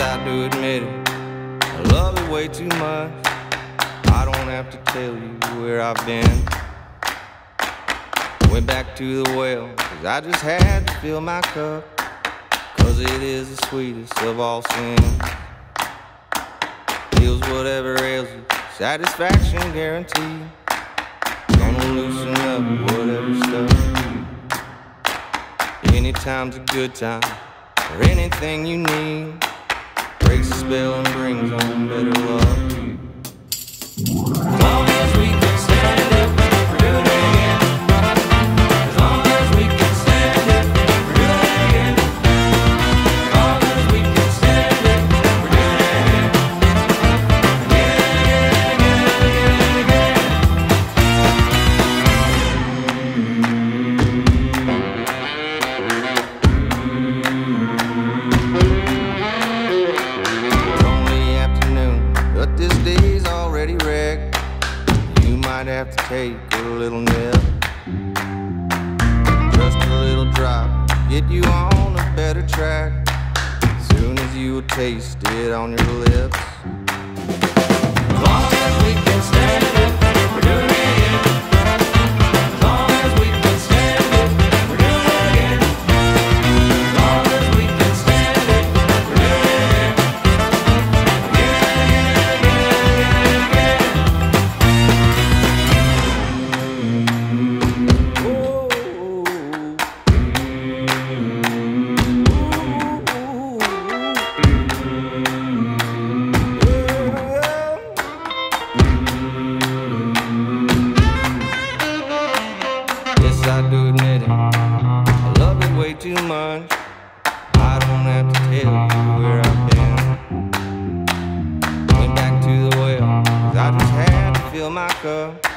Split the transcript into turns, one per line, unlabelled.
I do admit it. I love it way too much. I don't have to tell you where I've been. Went back to the well, cause I just had to fill my cup. Cause it is the sweetest of all sins. Feels whatever ails you, satisfaction guaranteed. Gonna loosen up whatever stuff. Anytime's a good time for anything you need. Breaks the spell and brings on better luck. Have to take a little nip. Just a little drop, get you on a better track. Soon as you taste it on your lips. As long as we can stand it, tell you where I've been. Went back to the well, I just had to fill my cup.